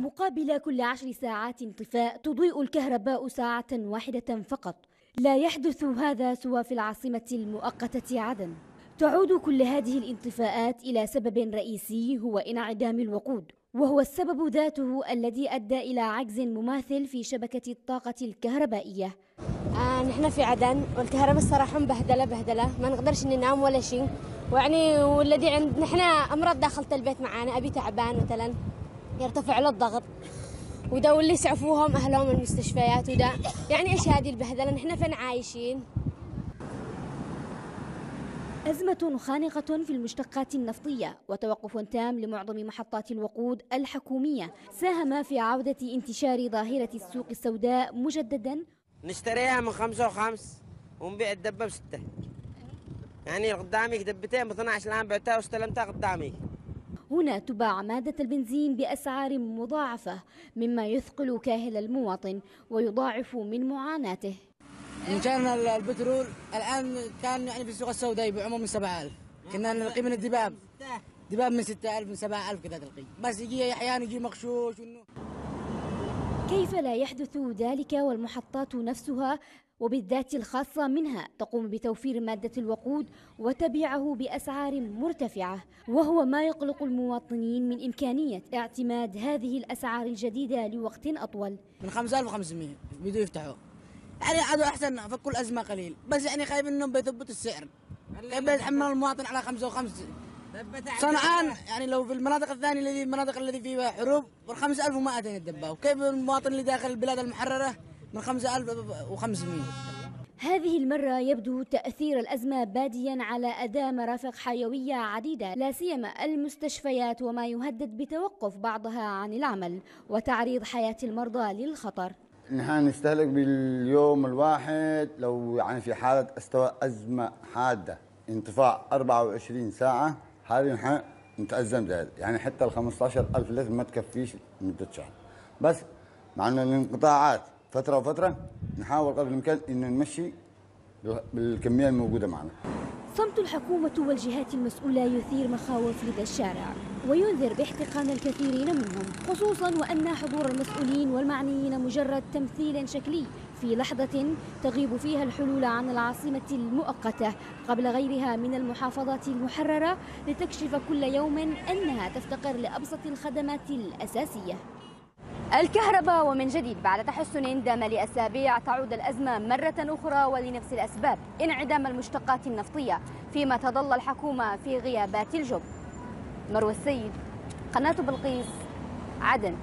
مقابل كل عشر ساعات انطفاء تضيء الكهرباء ساعة واحدة فقط. لا يحدث هذا سوى في العاصمة المؤقتة عدن. تعود كل هذه الانطفاءات إلى سبب رئيسي هو انعدام الوقود وهو السبب ذاته الذي أدى إلى عجز مماثل في شبكة الطاقة الكهربائية. آه نحن في عدن والكهرباء الصراحة مبهدلة بهدلة. ما نقدرش ننام ولا شيء. ويعني والذي عند نحن أمراض داخلة البيت معانا أبي تعبان مثلا. يرتفع له الضغط. وده واللي يسعفوهم أهلهم المستشفيات وده. يعني إيش هذه البهدلة؟ نحن فين عايشين؟ أزمة خانقة في المشتقات النفطية وتوقف تام لمعظم محطات الوقود الحكومية. ساهم في عودة انتشار ظاهرة السوق السوداء مجددا. نشتريها من خمسة وخمس ونبيع الدبة بستة. يعني قدامك دبتين ب 12 الآن بعتها واستلمتها قدامي هنا تباع مادة البنزين بأسعار مضاعفة مما يثقل كاهل المواطن ويضاعف من معاناته. إن كان البترول الآن كان يعني في السوق السوداء يبيعون من 7000 كنا نلقي من الدباب دباب من 6000 من 7000 كذا تلقي. بس يجي أحيانا يجي مغشوش كيف لا يحدث ذلك والمحطات نفسها وبالذات الخاصة منها تقوم بتوفير مادة الوقود وتبيعه بأسعار مرتفعة وهو ما يقلق المواطنين من إمكانية اعتماد هذه الأسعار الجديدة لوقت أطول. من 5500 بدوا يفتحوا. يعني عادوا أحسن فكوا الأزمة قليل. بس يعني خايف إنهم بيثبتوا السعر. كيف بيتحمل المواطن على 55 صنعان يعني لو في المناطق الثانية الذي المناطق الذي فيها حروب من 5200 يدبوا كيف المواطن اللي داخل البلاد المحررة؟ من 5500 هذه المرة يبدو تأثير الأزمة باديا على أداء مرافق حيوية عديدة لا سيما المستشفيات وما يهدد بتوقف بعضها عن العمل وتعريض حياة المرضى للخطر. نحن نستهلك باليوم الواحد لو يعني في حالة استوى أزمة حادة انطفاء 24 ساعة هذه نحن نتأزم ذلك يعني حتى ال 15000 لتر ما تكفيش مدة شهر. بس مع أن الانقطاعات فترة وفترة نحاول قدر الإمكان أن نمشي بالكمية الموجودة معنا. صمت الحكومة والجهات المسؤولة يثير مخاوف لدى الشارع وينذر باحتقان الكثيرين منهم خصوصا وأن حضور المسؤولين والمعنيين مجرد تمثيل شكلي في لحظة تغيب فيها الحلول عن العاصمة المؤقتة قبل غيرها من المحافظات المحررة لتكشف كل يوم أنها تفتقر لأبسط الخدمات الأساسية. الكهرباء ومن جديد بعد تحسن دام لأسابيع تعود الأزمة مرة أخرى ولنفس الأسباب انعدام المشتقات النفطية فيما تظل الحكومة في غيابات الجب مروى السيد قناة بلقيس عدن.